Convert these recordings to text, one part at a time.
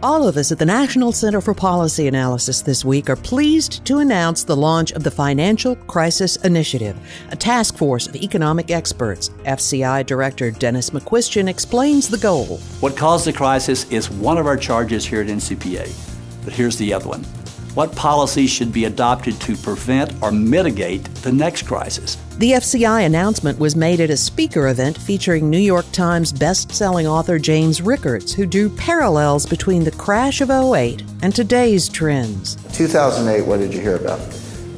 All of us at the National Center for Policy Analysis this week are pleased to announce the launch of the Financial Crisis Initiative, a task force of economic experts. FCI Director Dennis McCuistion explains the goal. What caused the crisis is one of our charges here at NCPA, but here's the other one. What policies should be adopted to prevent or mitigate the next crisis? The FCI announcement was made at a speaker event featuring New York Times best-selling author James Rickards, who drew parallels between the crash of 08 and today's trends. 2008, what did you hear about?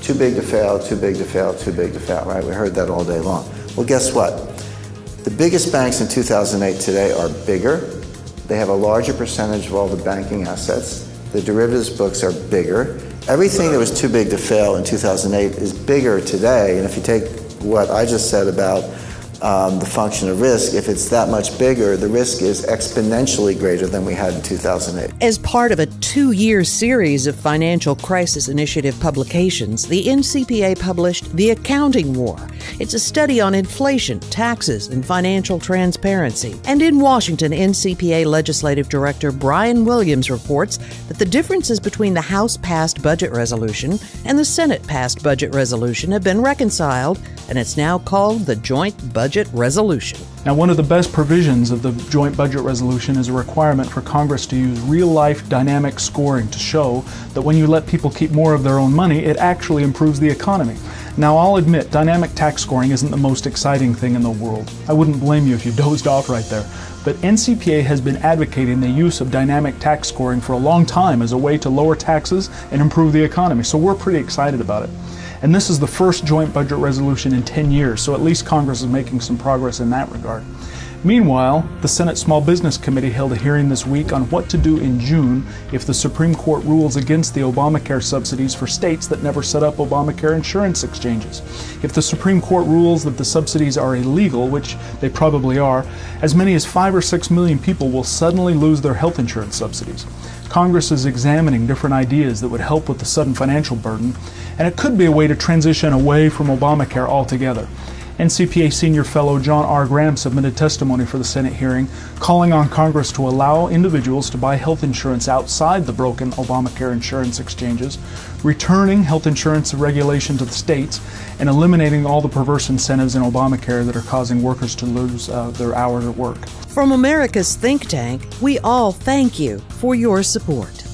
Too big to fail, too big to fail, too big to fail, right? We heard that all day long. Well, guess what? The biggest banks in 2008 today are bigger. They have a larger percentage of all the banking assets. The derivatives books are bigger. Everything that was too big to fail in 2008 is bigger today. And if you take what I just said about um, the function of risk, if it's that much bigger, the risk is exponentially greater than we had in 2008. As part of a two year series of financial crisis initiative publications, the NCPA published The Accounting War. It's a study on inflation, taxes, and financial transparency. And in Washington, NCPA Legislative Director Brian Williams reports that the differences between the House passed budget resolution and the Senate passed budget resolution have been reconciled, and it's now called the Joint Budget budget resolution. Now, one of the best provisions of the joint budget resolution is a requirement for Congress to use real life dynamic scoring to show that when you let people keep more of their own money, it actually improves the economy. Now, I'll admit, dynamic tax scoring isn't the most exciting thing in the world. I wouldn't blame you if you dozed off right there. But NCPA has been advocating the use of dynamic tax scoring for a long time as a way to lower taxes and improve the economy, so we're pretty excited about it. And this is the first joint budget resolution in 10 years, so at least Congress is making some progress in that regard. Meanwhile, the Senate Small Business Committee held a hearing this week on what to do in June if the Supreme Court rules against the Obamacare subsidies for states that never set up Obamacare insurance exchanges. If the Supreme Court rules that the subsidies are illegal, which they probably are, as many as 5 or 6 million people will suddenly lose their health insurance subsidies. Congress is examining different ideas that would help with the sudden financial burden, and it could be a way to transition away from Obamacare altogether. NCPA Senior Fellow John R. Graham submitted testimony for the Senate hearing, calling on Congress to allow individuals to buy health insurance outside the broken Obamacare insurance exchanges, returning health insurance regulation to the states, and eliminating all the perverse incentives in Obamacare that are causing workers to lose uh, their hours at work. From America's think tank, we all thank you for your support.